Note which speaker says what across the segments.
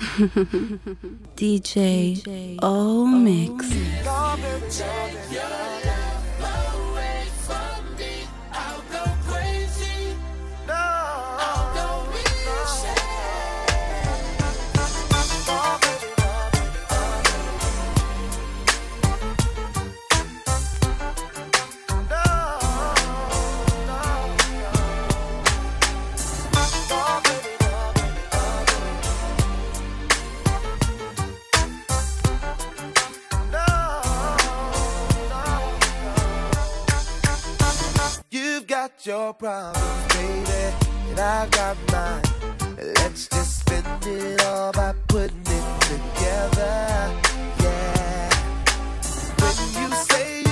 Speaker 1: DJ, DJ O Mix.
Speaker 2: got your problems, baby, and I got mine. Let's just spend it all by putting it together, yeah. When you say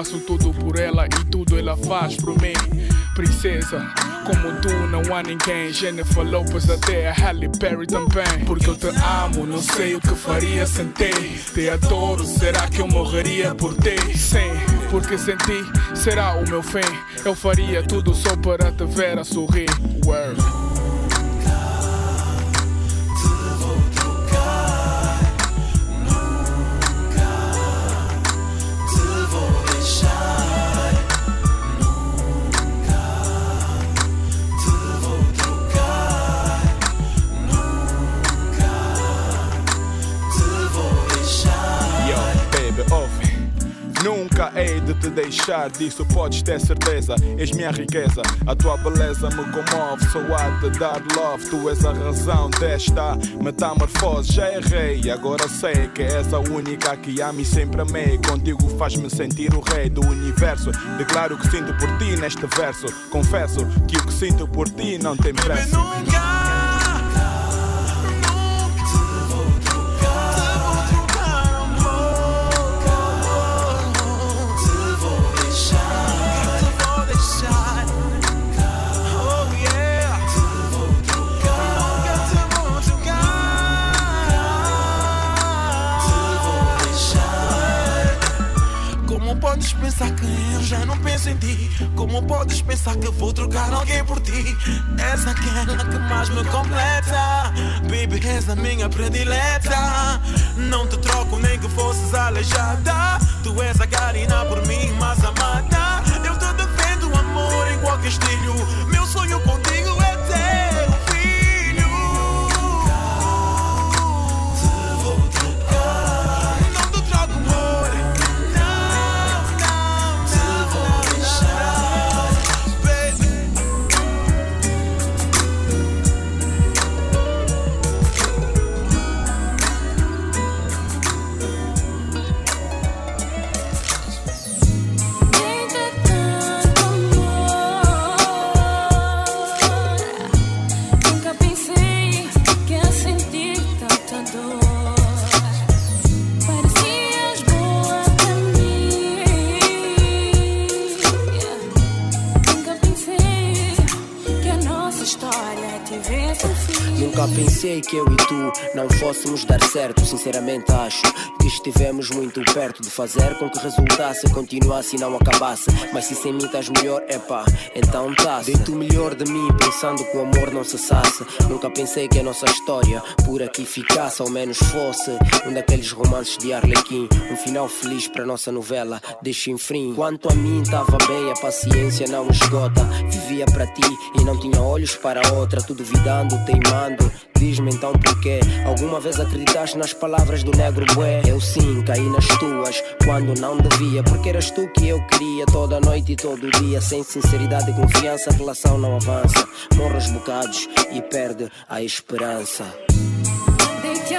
Speaker 3: Faço tudo por ela e tudo ela faz por mim. Princesa, como tu não há ninguém. Jennifer Lopez até a Halle Berry também. Porque eu te amo, não sei o que faria sem ti. Te adoro, será que eu morreria por ti? Sim, porque sem ti será o meu fim. Eu faria tudo só para te ver a sorrir. Word.
Speaker 4: Nunca hei de te deixar, disso podes ter certeza. És minha riqueza, a tua beleza me comove. Só há de dar love, tu és a razão desta metamorfose. Já errei, agora sei que és a única que amo e sempre amei. Contigo faz-me sentir o rei do universo. Declaro que sinto por ti neste verso. Confesso que o que sinto por ti não tem preço.
Speaker 5: Pensar que eu já não penso em ti? Como podes pensar que vou trocar alguém por ti? És aquela que mais me completa. Baby, és a minha predileta. Não te troco nem que fosses aleijada. Tu és a garina por mim,
Speaker 6: pensei que
Speaker 7: eu e tu não fôssemos dar certo. Sinceramente, acho estivemos muito perto de fazer com que resultasse, continuasse e não acabasse. Mas se sem mim estás melhor, epá, então tá. Dei-te o melhor de mim, pensando que o amor não cessasse. Nunca pensei que a nossa história por aqui ficasse, ao menos fosse um daqueles romances de Arlequim. Um final feliz para nossa novela de Chinfrim. Quanto a mim, estava bem, a paciência não esgota. Vivia para ti e não tinha olhos para outra, tu duvidando, teimando. Diz-me então porquê. Alguma vez acreditaste nas palavras do negro bué? Eu sim, caí nas tuas quando não devia. Porque eras tu que eu queria toda noite e todo dia. Sem sinceridade e confiança, a relação não avança. Morre aos bocados e perde a esperança.
Speaker 6: Dei-te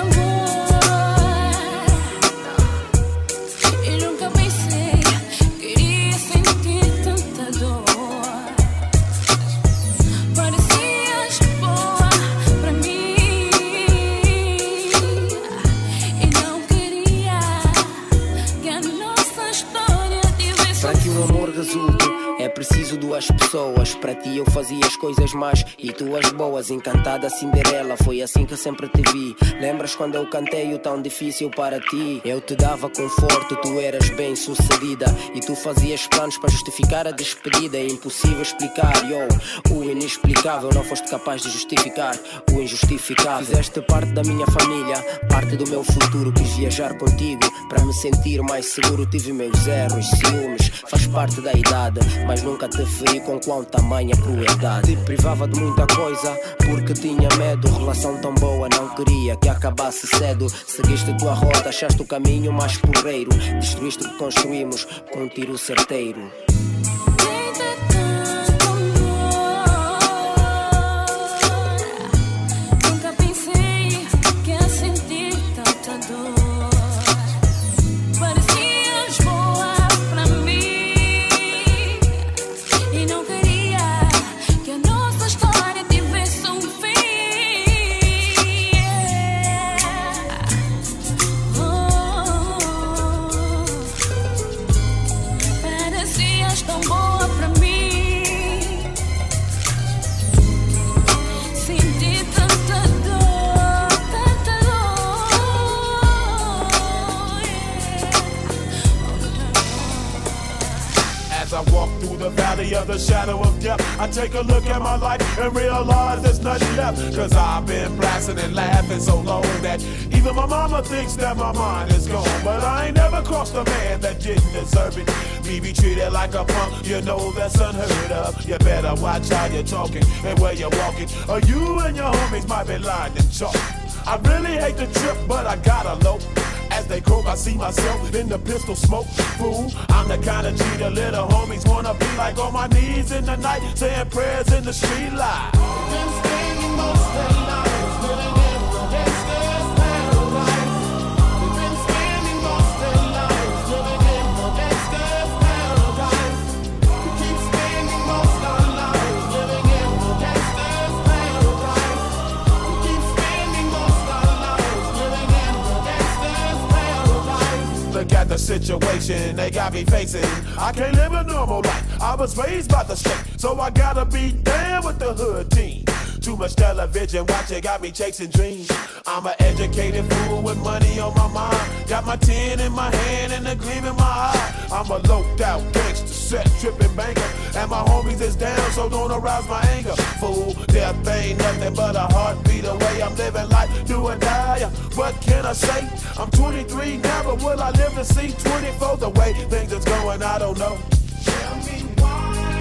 Speaker 7: preciso do tuas pessoas. Para ti eu fazia as coisas más e tu as boas. Encantada Cinderela, foi assim que sempre te vi. Lembras quando eu cantei o tão difícil para ti? Eu te dava conforto, tu eras bem sucedida. E tu fazias planos para justificar a despedida. É impossível explicar, yo. O inexplicável não foste capaz de justificar o injustificável. Fizeste parte da minha família, parte do meu futuro. Quis viajar contigo para me sentir mais seguro. Tive meus erros, ciúmes, faz parte da idade. Mas nunca te feri com quão tamanha crueldade. Te privava de muita coisa porque tinha medo. Relação tão boa, não queria que acabasse cedo. Seguiste tua rota, achaste o caminho mais porreiro. Destruíste o que construímos com um tiro certeiro.
Speaker 6: Tão boa pra mim. Senti tanta dor, tanta dor.
Speaker 8: As I walk through the valley of the shadow of death, I take a look at my life and realize there's nothing left. Cause I've been blasting and laughing so long that even my mama thinks that my mind is gone. But I ain't never crossed a man that didn't deserve it. Me be treated like a punk, you know that's unheard of. You better watch how you're talking and where you're walking, or you and your homies might be lying in chalk. I really hate the trip, but I gotta low. As they croak, I see myself in the pistol smoke. Fool, I'm the kind of G little homies wanna be like on my knees in the night, saying prayers in the street light. Been spending most of their Look at the situation they got me facing. I can't live a normal life. I was raised by the state, so I gotta be down with the hood team. Too much television watching got me chasing dreams. I'm an educated fool with money on my mind. Got my tin in my hand and a gleam in my eye. I'm a loped out gangster, set tripping banker. And my homies is down, so don't arouse my anger. Fool, death ain't nothing but a heartbeat away. I'm living life, do or die. What can I say? I'm 23 now, but will I live to see 24? The way things is going, I don't know. Tell me why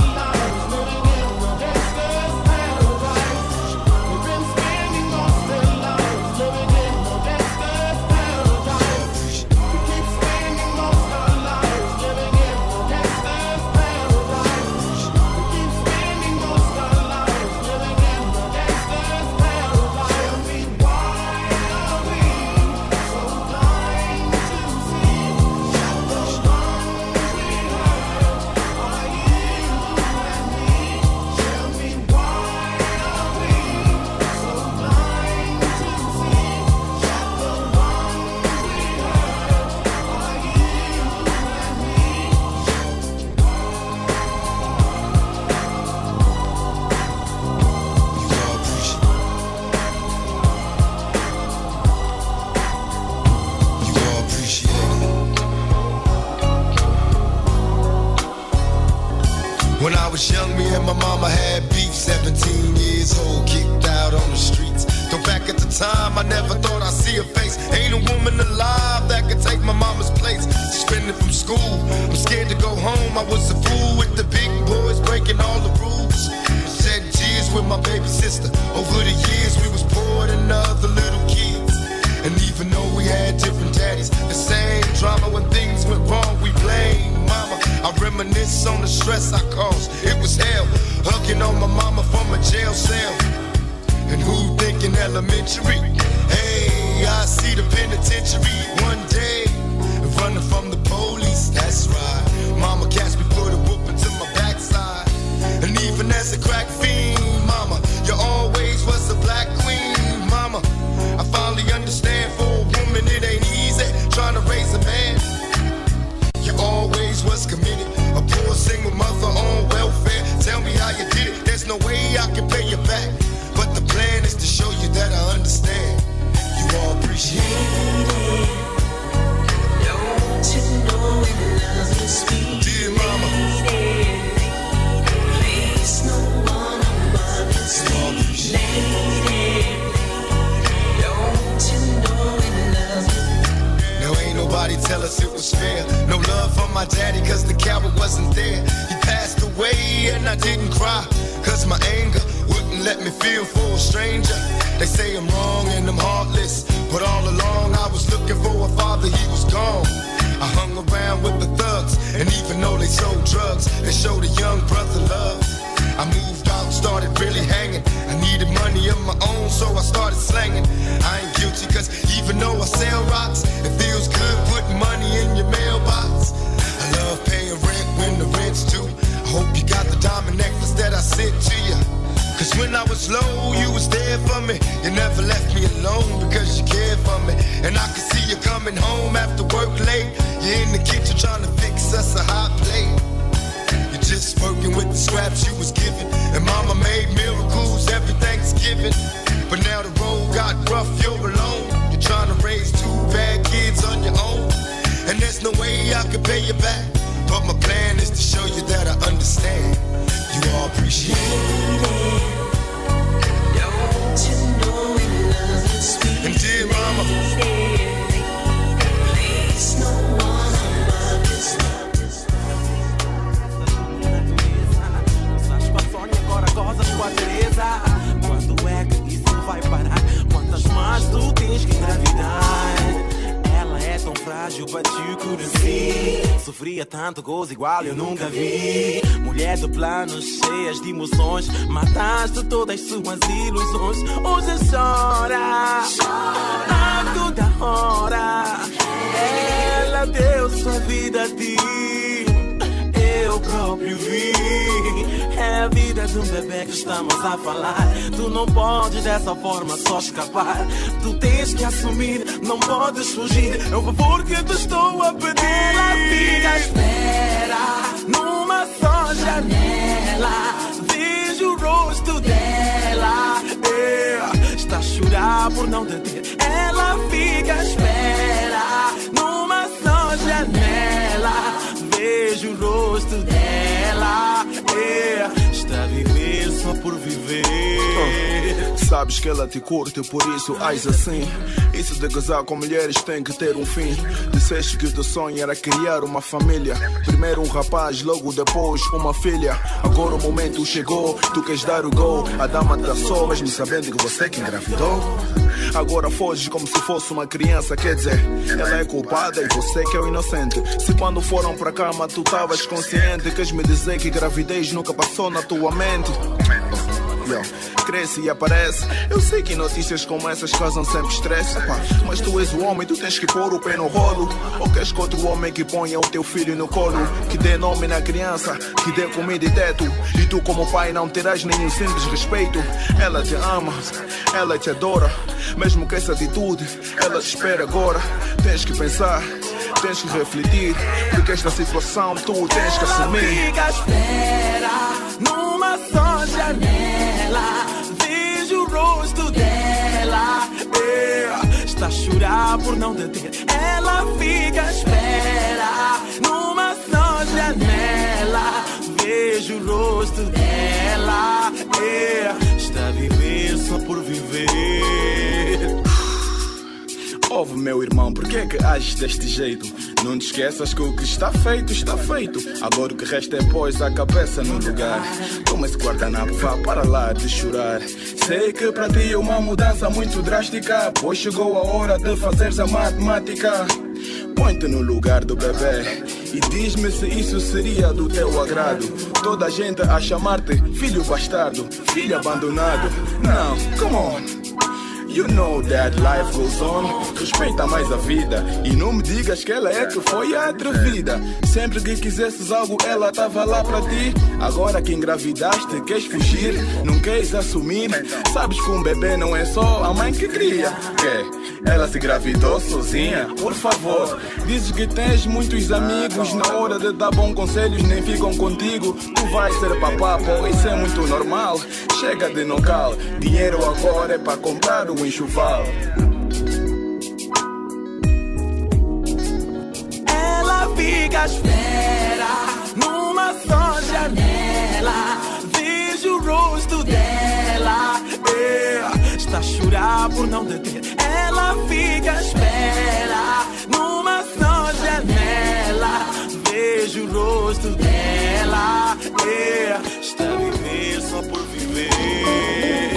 Speaker 5: Frágil, but you couldn't see. Sofria tanto gozo igual eu nunca vi. Mulher de planos cheias de emoções. Mataste todas suas ilusões. Hoje chora. A toda hora. Ela deu sua vida a ti É a vida de um bebê que estamos a falar. Tu não podes dessa forma só escapar. Tu tens que assumir, não podes fugir. É um favor que te estou a pedir. Ela fica à espera numa só janela. Vejo o rosto dela. É, está a chorar por não te ter. Ela fica à espera numa só janela. Vejo o rosto dela. É, está a viver só por viver.
Speaker 9: Sabes que ela te curte, por isso ais assim. Isso de gozar com mulheres tem que ter um fim. Disseste que o teu sonho era criar uma família. Primeiro um rapaz, logo depois uma filha. Agora o momento chegou, tu queres dar o gol. A dama tá só, mesmo sabendo que você que engravidou. Agora foges como se fosse uma criança, quer dizer, ela é culpada e você que é o inocente. Se quando foram pra cama tu tavas consciente, queres me dizer que gravidez nunca passou na tua mente? Yo, Cresce e aparece. Eu sei que notícias como essas causam sempre estresse. Mas tu és o homem, tu tens que pôr o pé no rolo. Ou queres que outro homem que ponha o teu filho no colo? Que dê nome na criança, que dê comida e teto. E tu, como pai, não terás nenhum simples respeito. Ela te ama, ela te adora. Mesmo que essa atitude, ela te espera agora. Tens que pensar, tens que refletir. Porque esta situação tu tens que
Speaker 5: Ela
Speaker 9: assumir.
Speaker 5: fica à espera numa só janela. Rosto dela. É, está a chorar por não te ter. Ela fica à espera numa só janela. Vejo o rosto dela. Yeah. Está a viver só por viver.
Speaker 4: Ouve, meu irmão, por que é que ages deste jeito? Não te esqueças que o que está feito, está feito. Agora o que resta é pôs a cabeça no lugar. Toma esse guardanapo, vá para lá de chorar. Sei que para ti é uma mudança muito drástica, pois chegou a hora de fazeres a matemática. Põe-te no lugar do bebê e diz-me se isso seria do teu agrado. Toda a gente a chamar-te filho bastardo, filho abandonado. Não, come on. You know that life goes on. Respeita mais a vida e não me digas que ela é que foi atrevida. Sempre que quisesses algo, ela tava lá para ti. Agora que engravidaste, queres fugir, não queres assumir. Sabes que um bebê não é só a mãe que cria. Que ela se engravidou sozinha, por favor. Dizes que tens muitos amigos, na hora de dar bons conselhos nem ficam contigo. Tu vais ser papá, pô, isso é muito normal. Chega de nocal, dinheiro agora é para comprar o enxoval.
Speaker 5: Ela fica à espera numa só janela. Vejo o rosto dela. É, está a chorar por não te ter. Ela fica à espera numa só janela. Vejo o rosto dela. É, está a viver só por viver.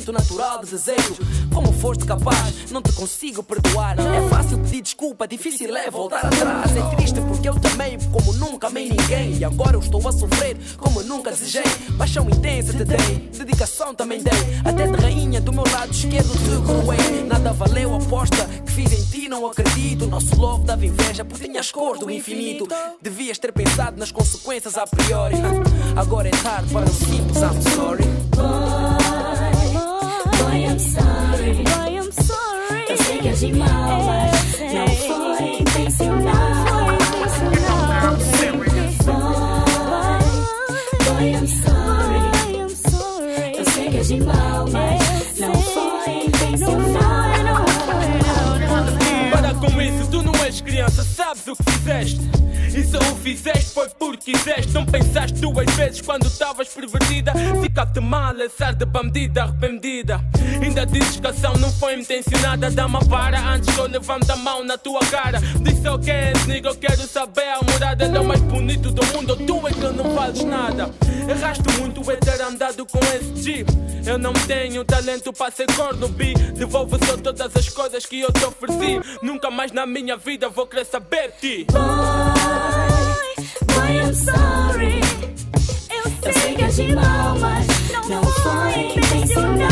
Speaker 10: 100% natural de desejo. Como foste capaz, não te consigo perdoar. É fácil pedir desculpa, difícil é voltar atrás. É triste porque eu também, como nunca amei ninguém. E agora eu estou a sofrer como nunca desejei. Paixão intensa te dei, dedicação também dei. Até de rainha do meu lado esquerdo te coroei. Nada valeu a aposta que fiz em ti, não acredito. Nosso love dava inveja porque tinhas cor do infinito. Devias ter pensado nas consequências a priori. Agora é tarde para o simples, I'm sorry.
Speaker 6: Boy, I'm sorry. Boy, I'm sorry. Eu sei que é de mal, mas não foi intencional. Boy, boy, I'm sorry. Eu sei que é de mal, mas não foi intencional.
Speaker 10: Para com isso, tu não és criança, sabes o que fizeste. E só o fizeste foi porque quiseste. Não pensaste duas vezes quando estavas pervertida. Fica-te mal, essa de bandida arrependida. Ainda dizes que a ação não foi intencionada. Dá-me para antes que eu levante a mão na tua cara. Disse que nigga, eu quero saber a morada do mais bonito do mundo. Tu é que não vales nada. Erraste muito é ter andado com esse G. Eu não tenho talento para ser corno, B. Devolvo só todas as coisas que eu te ofereci. Nunca mais na minha vida vou querer saber ti.
Speaker 6: I'm sorry. Eu sei que é de mal, mas não foi intencional.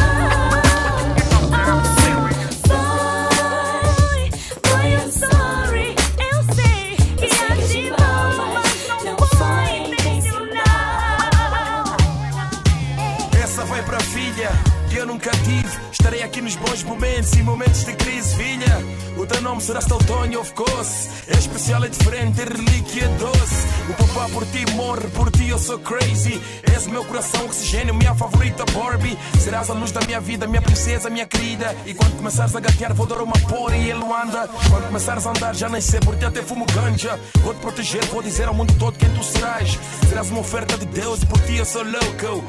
Speaker 5: Aqui nos bons momentos e momentos de crise, filha. O teu nome será Steltonio, of course. É especial, é diferente, é relíquia doce. O papá por ti morre, por ti eu sou crazy. És o meu coração, oxigênio, minha favorita Barbie. Serás a luz da minha vida, minha princesa, minha querida. E quando começares a gatear, vou dar uma porra e ele anda. Quando começares a andar, já nem sei, por ti até fumo ganja. Vou te proteger, vou dizer ao mundo todo quem tu serás. Serás uma oferta de Deus e por ti eu sou louco.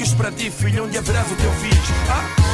Speaker 5: Isto para ti, filho, onde haverás o teu filho. Ah!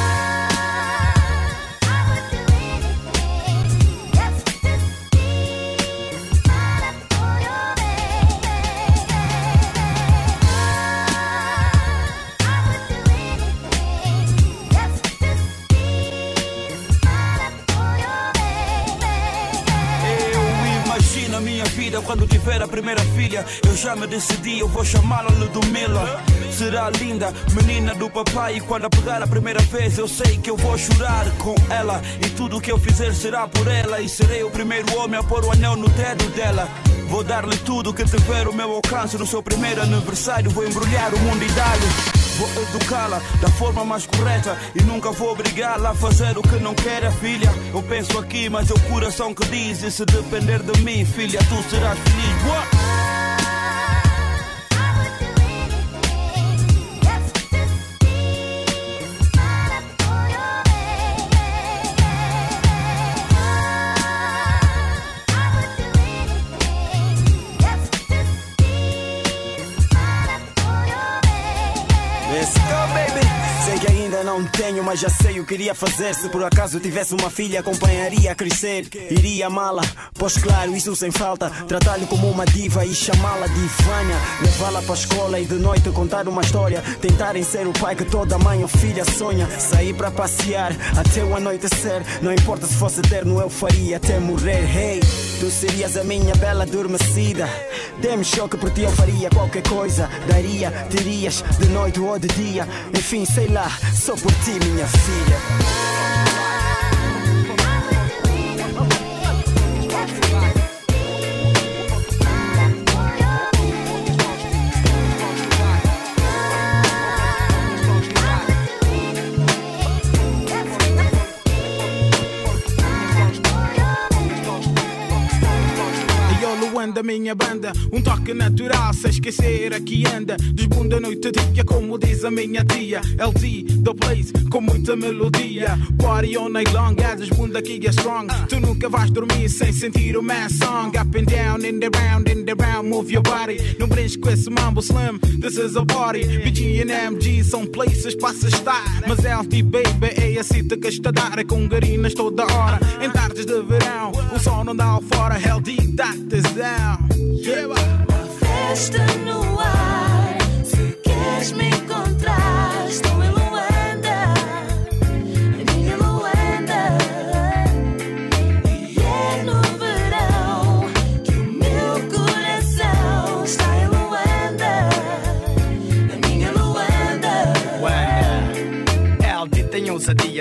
Speaker 11: Quando tiver a primeira filha. Eu já me decidi, eu vou chamá-la Ludmilla. Será linda, menina do papai. E quando a pegar a primeira vez, eu sei que eu vou chorar com ela. E tudo que eu fizer será por ela. E serei o primeiro homem a pôr o anel no dedo dela. Vou dar-lhe tudo que tiver o meu alcance. No seu primeiro aniversário, vou embrulhar o mundo e dar-lhe.
Speaker 12: Vou educá-la da forma mais correta e nunca vou obrigá-la a fazer o que não quer a filha. Eu penso aqui, mas é o coração que diz. E se depender de mim, filha, tu serás feliz. What?
Speaker 13: Não tenho, mas já sei o que iria fazer. Se por acaso tivesse uma filha, acompanharia a crescer. Iria amá-la, pois claro, isso sem falta. Tratá-lo como uma diva e chamá-la de Vânia. Levá-la para a escola e de noite contar uma história. Tentarem ser o pai que toda mãe ou filha sonha. Sair para passear até o anoitecer. Não importa se fosse eterno, eu faria até morrer. Hey, tu serias a minha bela adormecida. Dê-me choque por ti, eu faria qualquer coisa. Daria, terias, de noite ou de dia. Enfim, sei lá, só por ti, minha filha.
Speaker 14: Luanda, minha banda, um toque natural, sem esquecer aqui anda. Desbunda a noite dia, como diz a minha tia. LT, the place, com muita melodia. Party all night long, é desbunda aqui é strong. Tu nunca vais dormir sem sentir o man song. Up and down, in the round, in the round, move your body. Não brinques com esse mambo slim, this is a party. BG and MG são places para se estar. Mas LT, baby, é a cita que está a dar. É com garinas toda hora. Em tardes de verão, o sol não dá fora. LT, that is down. Yeah.
Speaker 15: Festa no ar. Se queres me encontrar,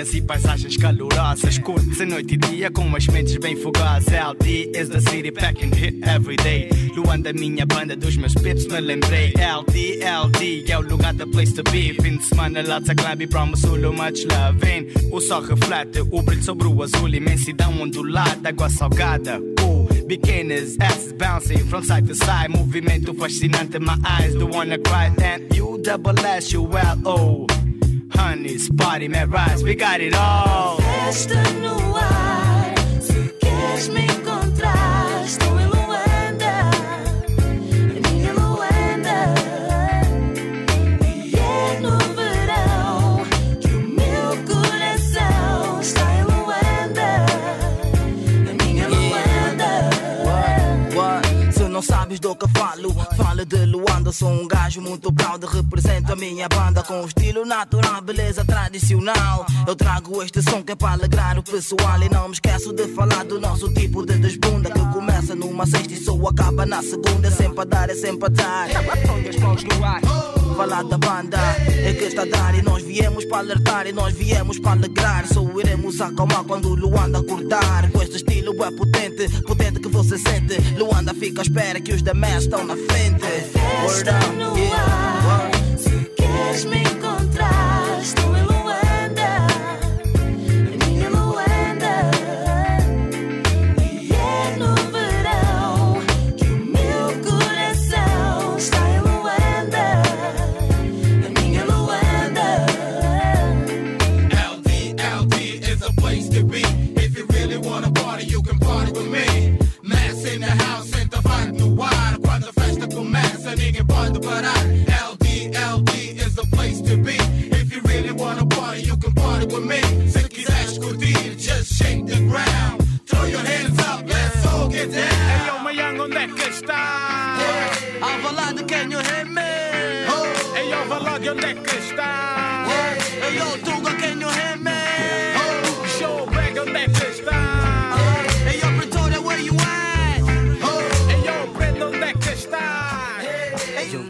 Speaker 16: ousadias e paisagens calorosas. Curte-se noite e dia com as mentes bem fugazes. LD is the city packing hit every day. Luanda, minha banda dos meus pits, me lembrei. LD, LD é o lugar da place to be. Fim de semana lá de club e promo solo much loving. O sol reflete o brilho sobre o azul, imensidão ondulada, água salgada. Uh, bikinis, asses bouncing from side to side. Movimento fascinante, my eyes do wanna cry. And you double S, U L O. Honey's party, man, rise, we got it all.
Speaker 15: Festa no ar. Se queres me encontrar, estou em Luanda. Minha Luanda. E é no verão que o meu coração está em Luanda. Minha Luanda.
Speaker 17: What? Se não sabes do que falo, fala de Luanda. Sou um gajo muito proud, represento a minha banda com estilo natural, beleza tradicional. Eu trago este som que é para alegrar o pessoal. E não me esqueço de falar do nosso tipo de desbunda que começa numa sexta e só acaba na segunda. É sempre a dar, é sempre a dar. Falar da banda é que está a dar e nós viemos para alertar e nós viemos para alegrar. Só iremos acalmar quando o Luanda acordar. Com este estilo é potente, potente que você sente. Luanda fica à espera que os demais estão na frente. Word
Speaker 15: Festa
Speaker 17: up, yeah.
Speaker 15: Me encontrar,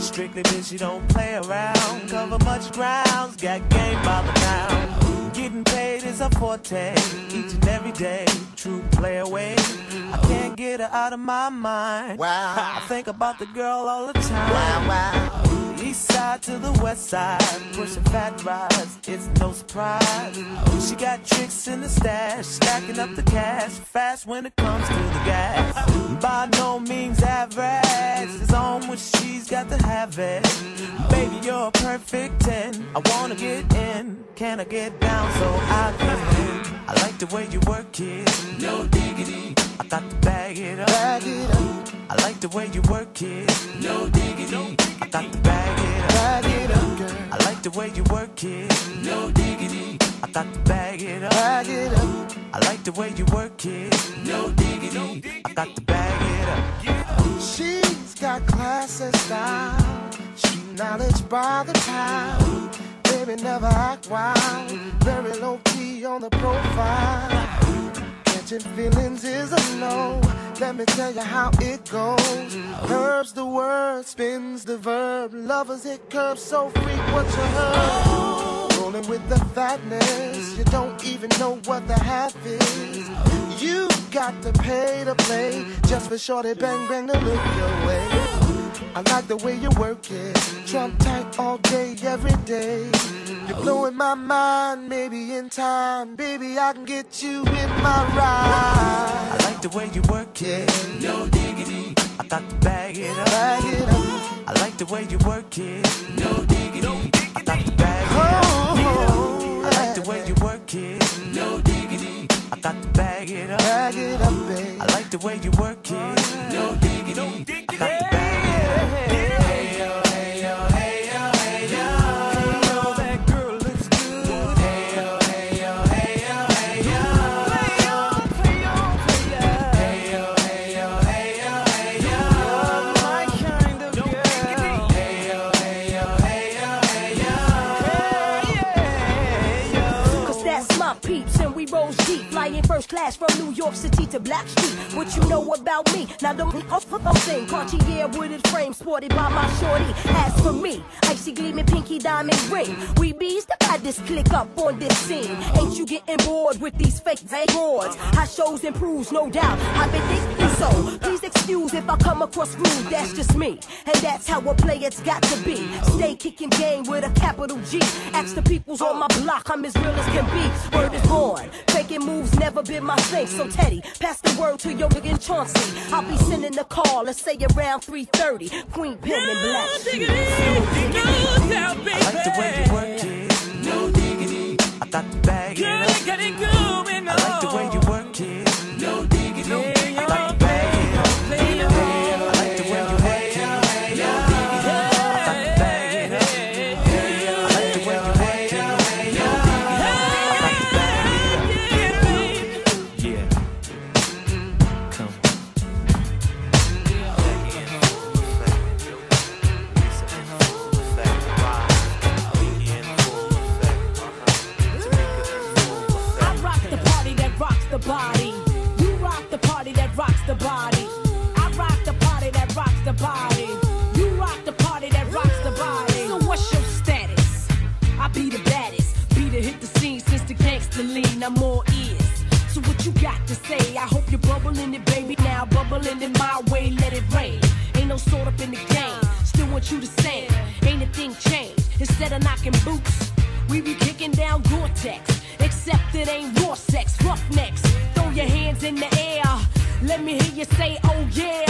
Speaker 5: Strictly bitch, you don't play around. Cover much grounds, got game by the pound. Getting paid is a forte, each and every day. True play away. I can't get her out of my mind. Wow. I think about the girl all the time. Wow, wow. East side to the west side, pushing fat rides, it's no surprise. Oh, She got tricks in the stash, stacking up the cash, fast when it comes to the gas. By no means average, it's on when she's got to have it. Baby, you're a perfect 10. I wanna get in, can I get down so I can? I like the way you work it, no diggity. I got to bag it up. Bag it up. I like the way you work it, no diggity. I got to bag it up. Bag like the way you work it, no diggity. I got to bag it up. Bag it up. I like the way you work it, no diggity. I got to bag it up.
Speaker 18: She's got class and style, street knowledge by the pound. Baby, never act wild, very low key on the profile. Catching feelings is a no. Let me tell you how it goes. Herbs the word, spins the verb. Lovers it curves so frequent you heard. Rolling with the fatness, you don't even know what the half is. You got to pay to play just for shorty bang bang to look your way. I like the way you work it, Trump tight all day, every day. You're blowing my mind, maybe in time, baby I can get you in my ride.
Speaker 5: I like the way you work it, no diggity. I got to bag it up.
Speaker 18: Bag it up.
Speaker 5: I like the way you work it, no diggity. I got to bag it up. Oh. I like the way you work it, no diggity. I got to bag it up.
Speaker 18: Bag it up, babe.
Speaker 5: I like the way you work it, oh, no diggity. I got
Speaker 19: Class from New York City to Black Street. What you know about me? Now don't sing Cartier wooded frame sported by my shorty As for me, icy gleaming pinky diamond ring We bees the this click up on this scene Ain't you getting bored with these fake boards? High shows improves, no doubt I've been thinking so Please excuse if I come across rude, that's just me And that's how a player's got to be. Stay kicking game with a capital G. Ask the peoples on my block, I'm as real as can be. Word is born, faking moves never been my thing. So Teddy, pass the word to your nigga Chauncey. I'll be sending a call, let's say around 3.30 Queen Pen and Black Sheep.
Speaker 5: I like the way you work it, no diggity. I got to bag. Girl, I got it up.
Speaker 19: Say? I hope you're bubbling it, baby. Now bubbling in my way, let it rain. Ain't no sort up in the game. Still want you to sing. Ain't a thing changed. Instead of knocking boots, we be kicking down Gore-Tex. Except it ain't raw sex, roughnecks. Throw your hands in the air. Let me hear you say, oh yeah.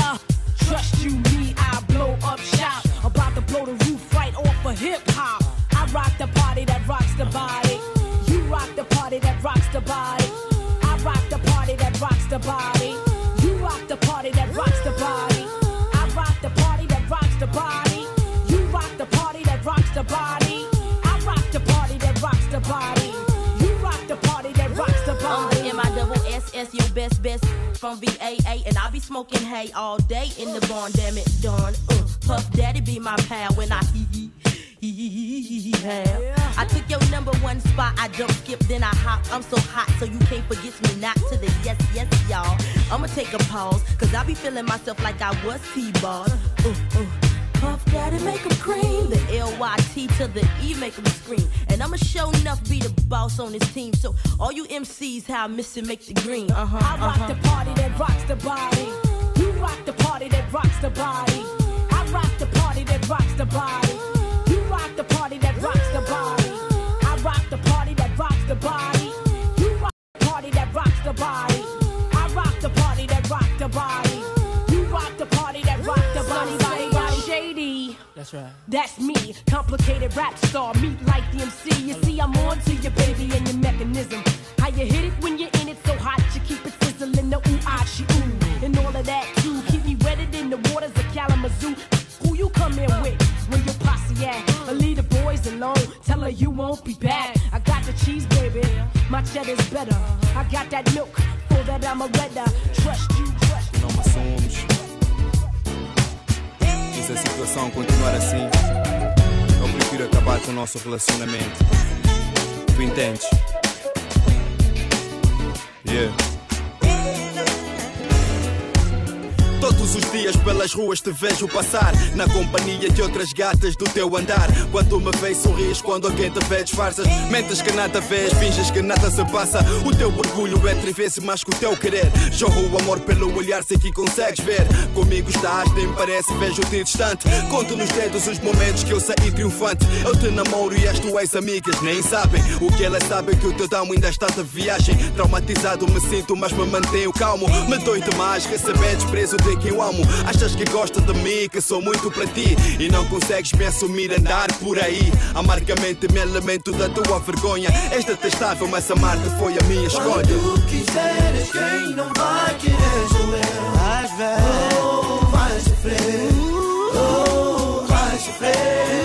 Speaker 15: From VAA, and I be smoking hay all day in the barn. Damn it, darn. Uh, Puff Daddy be my pal when I hee hee. have. I took your number one spot, I jump skip, then I hop. I'm so hot, so you can't forget me not to the yes, yes, y'all. I'ma take a pause, cause I be feeling myself like I was T-Ball. Uh, uh. Puff Daddy make 'em cream. The L-Y-T to the E make 'em scream. And I'ma show enough be the boss on this team. So all you MCs, how I miss it, make the green. Uh-huh,
Speaker 6: I rock
Speaker 15: uh-huh.
Speaker 6: the party that rocks the body. You rock the party that rocks the body. I rock the party that rocks the body. You rock the party that rocks the body. I rock the party that rocks the body. You rock the party that rocks the body.
Speaker 20: That's right.
Speaker 6: That's me, complicated rap star, meet like the MC. You see, I'm on to your baby and your mechanism. How you hit it when you're in it so hot, you keep it sizzling, the ooh, ah, she ooh. And all of that too, keep me wetted in the waters of Kalamazoo. Who you come in with when your posse at? But leave the boys alone, tell her you won't be back. I got the cheese, baby, my cheddar's better. I got that milk, for that I'm a redder. Trust you, trust
Speaker 21: Não assumos. E se a situação continuar assim, eu prefiro acabar com o nosso relacionamento. Tu entendes? Yeah.
Speaker 11: Todos os dias pelas ruas te vejo passar Na companhia de outras gatas do teu andar. Quando me vês sorris, quando alguém te vê disfarças. Mentes que nada vês, finges que nada se passa. O teu orgulho é três vezes mais que o teu querer. Jorro o amor pelo olhar, sei que consegues ver. Comigo estás, nem parece, vejo-te distante. Conto nos dedos os momentos que eu saí triunfante. Eu te namoro e as tuas amigas nem sabem O que elas sabem que o teu damo ainda está de viagem. Traumatizado me sinto, mas me mantenho calmo. Me dói demais receber desprezo de quem eu amo. Achas que gosta de mim, que sou muito para ti E não consegues me assumir andar por aí Amargamente me alimento da tua vergonha. És detestável, mas amar-te foi a minha escolha.
Speaker 2: Quando quiseres, quem não vai querer sou eu. Vais ver, oh, vai sofrer, oh, vai sofrer.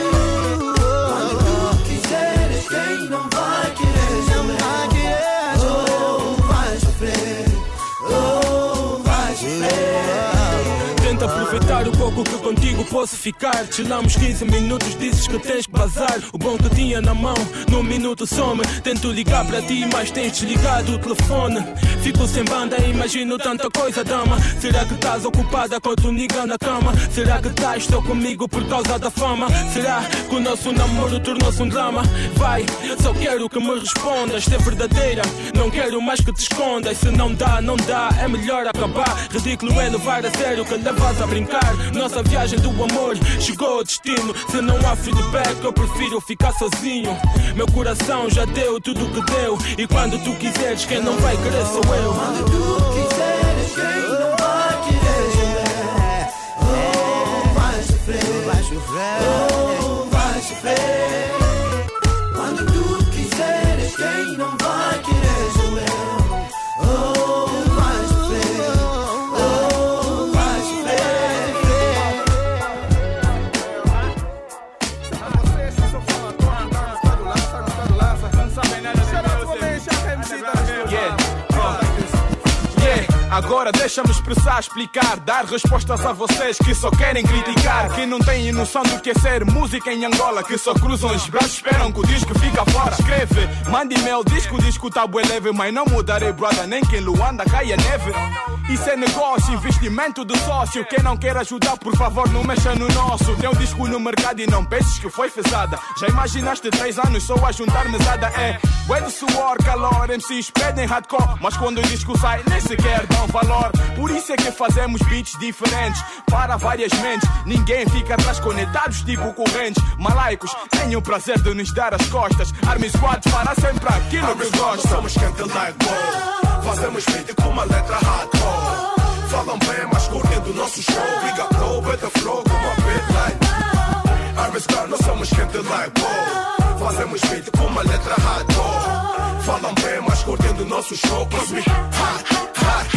Speaker 20: Que contigo posso ficar. Chilamos 15 minutos, dizes que tens que bazar. O bom que tinha na mão, num minuto some. Tento ligar para ti, mas tens desligado o telefone. Fico sem banda, imagino tanta coisa, dama. Será que estás ocupada com tu niga na cama? Será que estás só comigo por causa da fama? Será que o nosso namoro tornou-se um drama? Vai, só quero que me respondas. Se é verdadeira, não quero mais que te escondas. Se não dá, não dá, é melhor acabar. Ridículo é levar a sério que levas a brincar. Nossa viagem do amor chegou ao destino. Se não há feedback, eu prefiro ficar sozinho. Meu coração já deu tudo que deu. E quando tu quiseres, quem não vai querer sou eu.
Speaker 2: Quando tu quiseres, quem
Speaker 4: Agora deixa-me expressar, explicar, dar respostas a vocês que só querem criticar, que não têm noção do que é ser música em Angola, que só cruzam os braços, esperam que o disco fica fora. Escreve, mande e-mail, diz que o disco tá bué leve, mas não mudarei, brother, nem que em Luanda caia neve. Isso é negócio, investimento do sócio. Quem não quer ajudar, por favor, não mexa no nosso. Tem um disco no mercado e não penses que foi fezada. Já imaginaste três anos só a juntar mesada? É, de suor, calor, MCs pedem hardcore, mas quando o disco sai, nem sequer dão valor. Por isso é que fazemos beats diferentes para várias mentes. Ninguém fica atrás conectados tipo correntes. Malaicos, tenho o prazer de nos dar as costas. Army Squad para sempre aquilo que gosta.
Speaker 9: Somos gold. Fazemos beat com uma letra hardcore. Falam bem, mas curtem do nosso show. We got flow, better flow, com uma beat like. Armas Squad, nós somos quente like gold. Fazemos beat com uma letra hardcore. Falam bem, mas curtem do nosso show. Cause we hot, hot.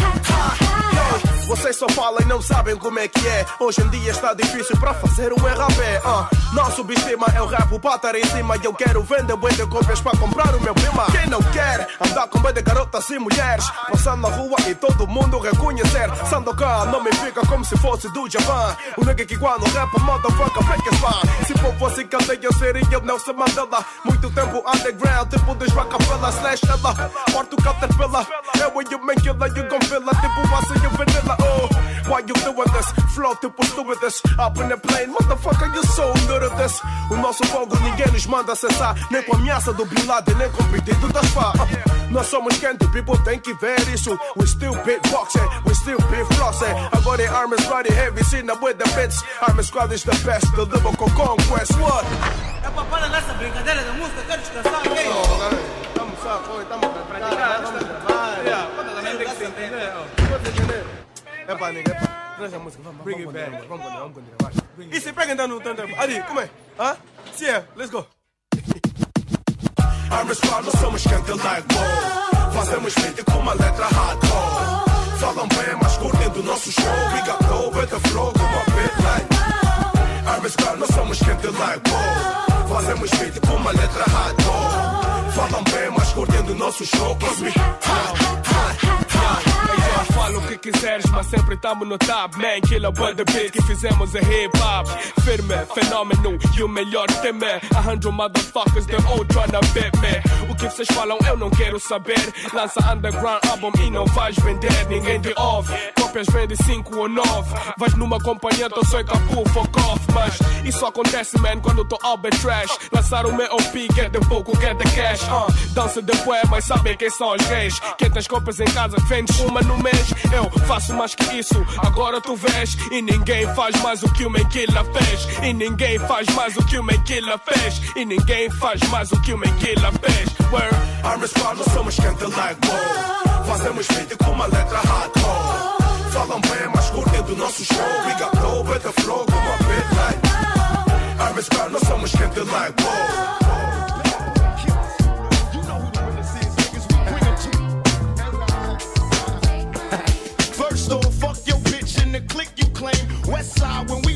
Speaker 22: Só falam e não sabem como é que é. Hoje em dia está difícil para fazer um RAP. ah. Não subestima, eu rap o patar em cima. E eu quero vender bué de cópias para comprar o meu prima. Quem não quer andar com bué de garotas e mulheres? Passando na rua e todo mundo reconhecer. Sandokan não me fica como se fosse do Japão. O nigga que quando rapa, motherfucker, break his spine. Se for fosse cadeia, eu seria o Nelson Mandela. Muito tempo underground, tipo dos Rockefeller slash ela. Morto Caterpillar. Eu e o man killer, you gon' feel like tipo aço e vanilla. Oh, why you doing this? Flow tipo stewardess. Up in the plane, motherfucker, you so new to this. O nosso fogo ninguém nos manda acessar. Nem com ameaça do Bin Laden, nem com pedido das. Uh, Nós somos quem do people tem que ver isso. We still beatboxing, we still be flossing. Agora é armas ready heavy, seen with the bits. Army squad is the best, deliver com conquest. What?
Speaker 23: É pra parar nessa brincadeira da música, quero descansar, ok?
Speaker 22: Estamos só, foi, estamos pra praticar, vamos gravar. Yeah, também tem que se entender. É pá, nigga, é pá. Traz a música, vamos,
Speaker 23: Bring
Speaker 22: vamos
Speaker 23: it back.
Speaker 22: vamos continuar, vamos continuar. E se pega então no tempo. Adi, como é? Hã? Sim, é, let's go.
Speaker 9: Squad, nós somos quente like wow. Fazemos beat com uma letra hardcore. Falam bem, mas curtem do nosso show. We got flow, better flow, com uma beat like. Squad, nós somos quente like wow. Fazemos beat com uma letra hardcore. Falam bem, mas curtem do nosso show. Cause we
Speaker 24: Ei, eu falo o que quiseres, mas sempre tamo no top. Man, killer, the beat que fizemos é hip hop. Firme, fenômeno e o melhor tema. A hundred motherfuckers, them all tryna bit me. Que vocês falam eu não quero saber. Lança underground album e não vais vender. Ninguém te ouve. Cópias vende 5 ou 9. Vais numa companhia, tô só em capu, fuck off. Mas isso acontece, man, quando tô all bad trash. Lançar o meu OP, get the book, get the cash. Uh, dança de poemas, sabem quem são os reis. Quem tem as copas em casa, vendes uma no mês. Eu faço mais que isso, agora tu vês. E ninguém faz mais o que o Menkilla fez. E ninguém faz mais o que o Menkilla fez. E ninguém faz mais o que o Menkilla fez.
Speaker 9: Army Squad, nós somos quente like wow. Fazemos beat com uma letra hardcore. Falam bem, mas curtem do nosso show. We got flow, better flow, com uma beat like. Squad, nós somos quente like wow.
Speaker 25: First off, fuck your bitch in the clique you claim. West side, when we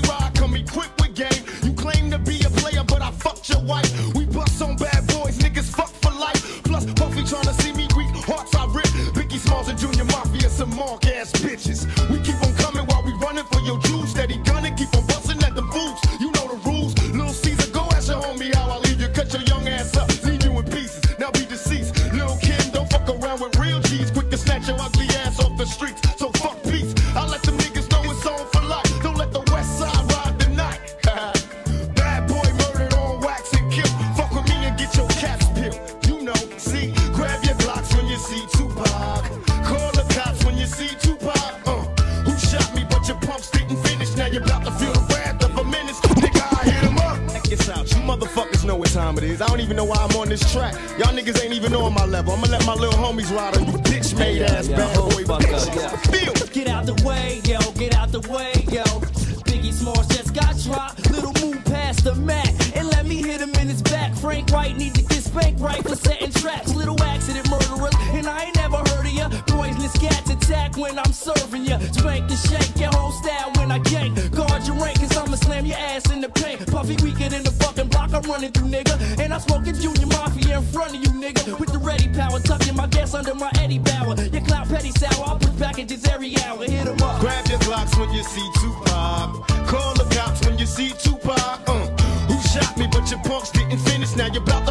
Speaker 25: some mark ass bitches. We keep on coming while we running for your juice. I don't even know why I'm on this track. Y'all niggas ain't even on my level. I'ma let my little homies ride on you bitch made ass bad boy bitch. Feel.
Speaker 26: Get out the way, yo, get out the way, yo. Biggie Smalls just got dropped. Little move past the Mac and let me hit him in his back. Frank White need to get spanked right for setting traps. Little accident murderers, and I ain't never heard of ya. Poisonous cats attack when I'm serving ya. Spank and shake your whole style when I gank. Guard your rank, cause I'ma slam your ass in the paint. Puffy weaker than the fucking block I'm running through, nigga. And I'm smoking Junior Mafia in front of you, nigga. With the ready power, tucking my gas under my Eddie Bauer. Your clout petty sour, I'll put packages every hour. Hit 'em up.
Speaker 25: Grab your Glocks when you see Tupac. Call the cops when you see Tupac. Uh, who shot me? But your punks didn't finish. Now you're about to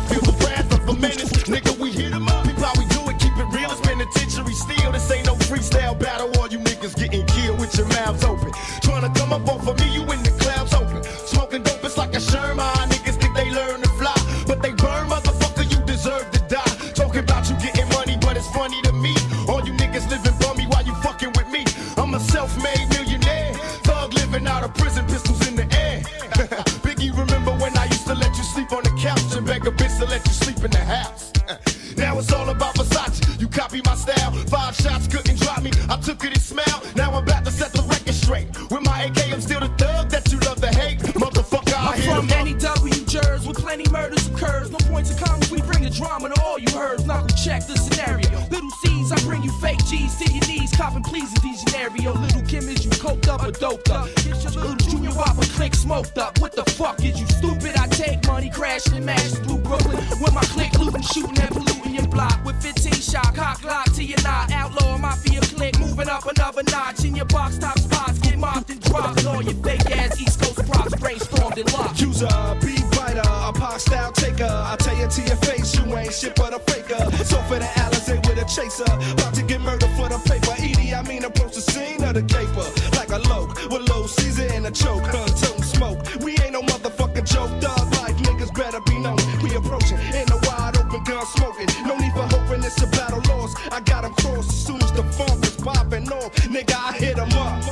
Speaker 25: your
Speaker 26: knees. Copping please in Degenario. Little Kim, is you coked up or doped up? Get your Little Junior Whopper click smoked up. What the fuck is you stupid? I take money, crashing and mash through Brooklyn. With my click looting, shooting and polluting your block. With 15 shot, cock lock to your knot. Outlaw mafia click, moving up another notch. In your box top spots, get mopped and dropped. All your fake ass East Coast props brainstormed and locked.
Speaker 22: User, beat writer, a pop style taker. I tell you to your face, you ain't shit but a faker. So for the Alizé with a chaser, about to get murdered for the paper. Edie, I mean approach the scene of the caper like a loke with low Caesar and a choke. Huh, toting smoke. We ain't no motherfucking joke. Thug life niggas better be known. We approaching in a wide open gun smoking. No need for hoping it's a battle lost. I got 'em crossed as soon as the funk is popping off. Nigga, I hit 'em up.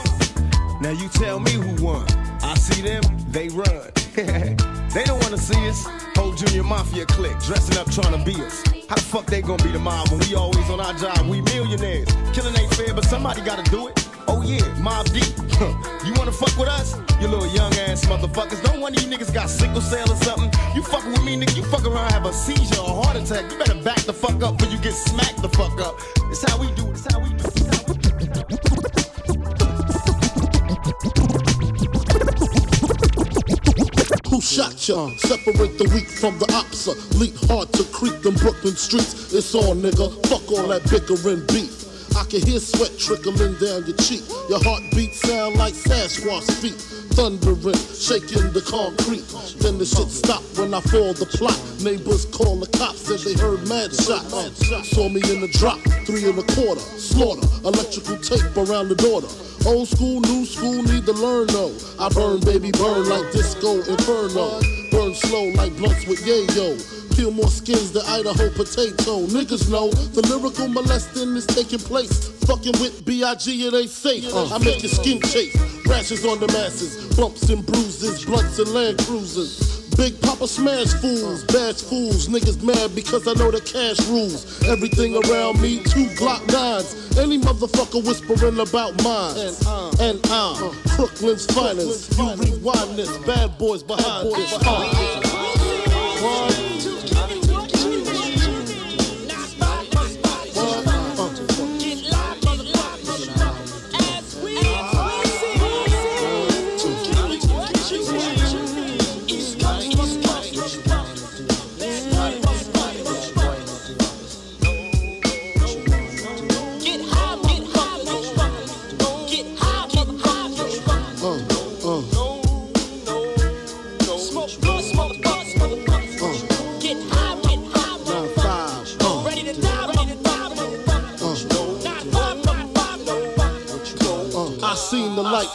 Speaker 27: Now you tell me who won. I see them, they run. they don't wanna see us. Whole junior mafia clique dressing up trying to be us. How the fuck they gonna be the mob when we always on our job? We millionaires. Killing ain't fair, but somebody gotta do it. Oh yeah, Mob Deep. you wanna fuck with us? You little young ass motherfuckers. Don't one of you niggas got sickle cell or something. You fucking with me, nigga. You fuck around, have a seizure or heart attack. You better back the fuck up before you get smacked the fuck up. It's how we do it. It's how we do
Speaker 28: Who shot ya? Separate the weak from the opsa. Leap hard to creep them Brooklyn streets. It's on, nigga. Fuck all that bickering beef. I can hear sweat trickling down your cheek. Your heartbeat sound like Sasquatch feet. Thundering, shaking the concrete. Then the shit stopped when I fall the plot. Neighbors call the cops, said they heard mad shots. Saw me in the drop, three and a quarter. Slaughter, electrical tape around the daughter. Old school, new school, need to learn though. I burn, baby, burn like disco inferno. Burn slow like blunts with yayo. Peel more skins than Idaho potato. Niggas know the lyrical molesting is taking place. Fucking with B.I.G. it ain't safe. I make your skin chafe. Rashes on the masses. Bumps and bruises. Blunts and land cruisers. Big Papa smash fools, bash fools, niggas mad because I know the cash rules. Everything around me, two Glock nines. Any motherfucker whispering about mine. And I'm Brooklyn's finest. You rewind this, bad boys behind this. One.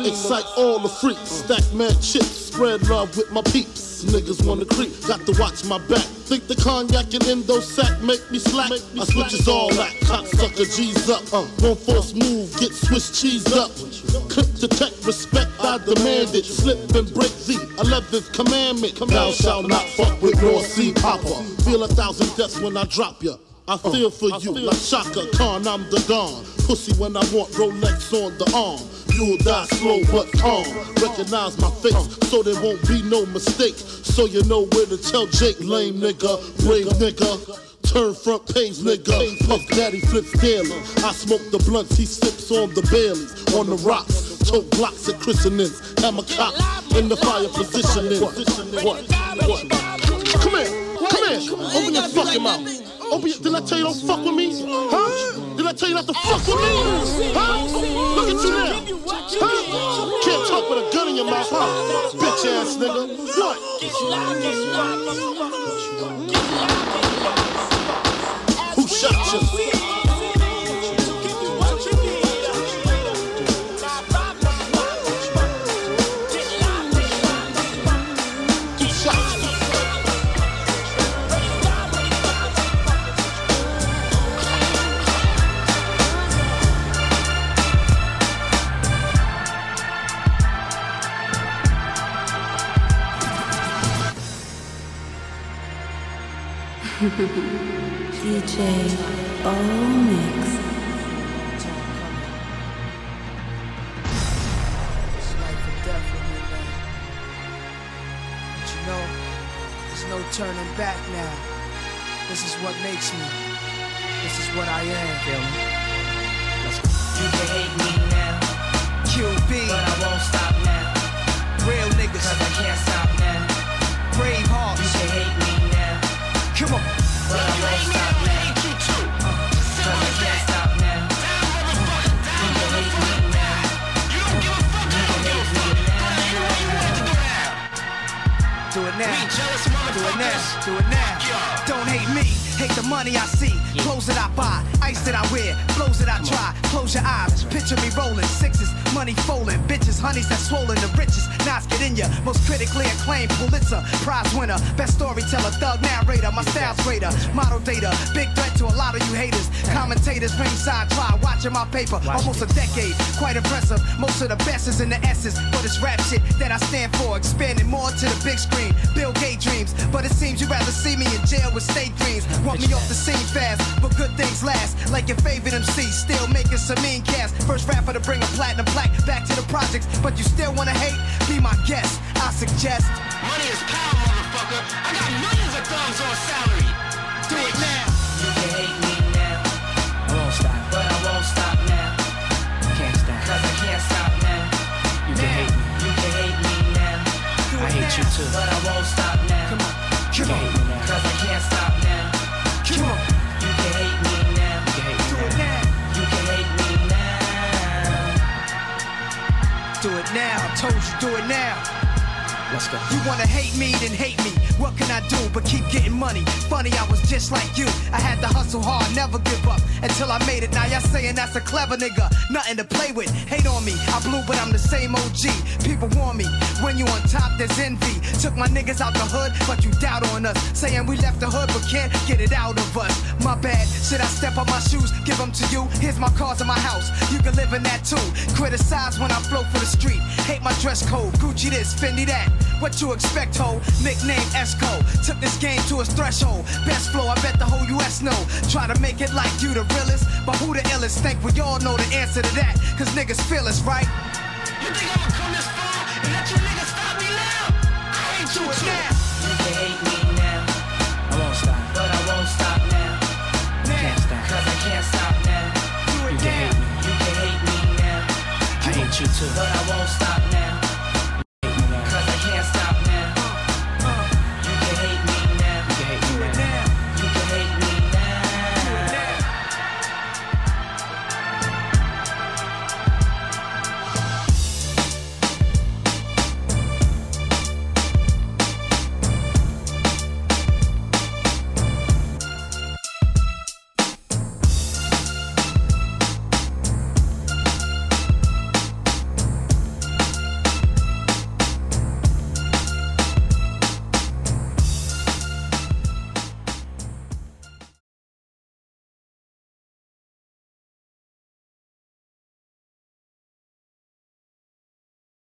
Speaker 28: Excite all the freaks. Stack mad chips, spread love with my peeps. Niggas wanna creep, got to watch my back. Think the cognac and Indo sack make me slack. I switches all that, cocksucker G's up. Uh, one force move, get Swiss cheese up. Click detect, respect, I demand it. Slip and break the 11th commandment. Thou shalt not fuck with North Sea Papa. Feel a thousand deaths when I drop ya. I feel for you like Shaka Khan, I'm the Don. Pussy when I want Rolex on the arm. You'll die slow but calm. Recognize my face so there won't be no mistake. So you know where to tell Jake, lame nigga, brave nigga. Turn front page, nigga. Puff Daddy flips daily. I smoke the blunts, he sips on the Baileys. On the rocks, choke blocks at christenings. Hammer cops in the fire positioning. What? What? What? Come here, come here. Open your fucking mouth. Open your, did I tell you don't fuck with me? Huh? Did I tell you not to fuck with me? Huh? Look at you now. Huh? Can't talk with a gun in your mouth, huh? Bitch ass nigga. What? Who shot you?
Speaker 29: man. But you know, there's no turning back now. This is what makes me.
Speaker 18: This is what I am.
Speaker 20: Feel me?
Speaker 18: Now. Do it now. Do it now. Do it now. Don't hate me. Hate the money I see. Clothes that I buy. Ice that I wear. Flows that I try. Close your eyes. Picture me rolling. Sixes. Money folding. Bitches. Honeys that swollen. The richest. Knots get in ya. Most critically acclaimed. Pulitzer. Prize winner. Best storyteller. Thug narrator. My style's greater. Model data. Big threat to a lot of you haters. Commentators. Ringside. Try watching my paper. Almost a decade. Quite impressive. Most of the best is in the essence. But it's rap shit that I stand for. Expanding more to the big screen. Bill Gates dreams. But it seems you'd rather see me in jail with state dreams. Want me off the scene fast. But good things last. Like your favorite MC. Still making some mean cast. First rapper to bring a platinum plaque back to the projects. But you still wanna hate? Be my guest. I suggest.
Speaker 5: Money is power, motherfucker. I got millions of thumbs on salary.
Speaker 18: Do it now. You can hate me now. I won't stop. But I won't stop now. Can't stop. Cause I can't stop now. You can hate me. You can hate me now. Do I hate you too. But I won't stop now. Come on. You can Do it now. I told you, do it now. Let's go. You wanna hate me, then hate me. What can I do but keep getting money? Funny, I was just like you. I had to hustle hard, never give up until I made it. Now y'all saying that's a clever nigga, nothing to play with. Hate on me, I blew, but I'm the same OG. People warn me when you on top, there's envy. Took my niggas out the hood, but you doubt on us. Saying we left the hood, but can't get it out of us. My bad, should I step on my shoes, give them to you? Here's my cars in my house, you can live in that too. Criticize when I flow for the street. Hate my dress code, Gucci this, Fendi that. What you expect, ho? Nickname Esco. Took this game to its threshold. Best flow, I bet the whole US know. Try to make it like you the realest, but who the illest? Think we all know the answer to that. Cause niggas feel us, right?
Speaker 5: You think I'ma come this far and let you niggas stop me now? I hate you
Speaker 18: Do
Speaker 5: too.
Speaker 18: now. You can hate me now. I won't stop. But I won't stop now. Can't stop. Cause I can't stop now. Do it you can hate me. You can hate me now. I hate you too. But I won't stop.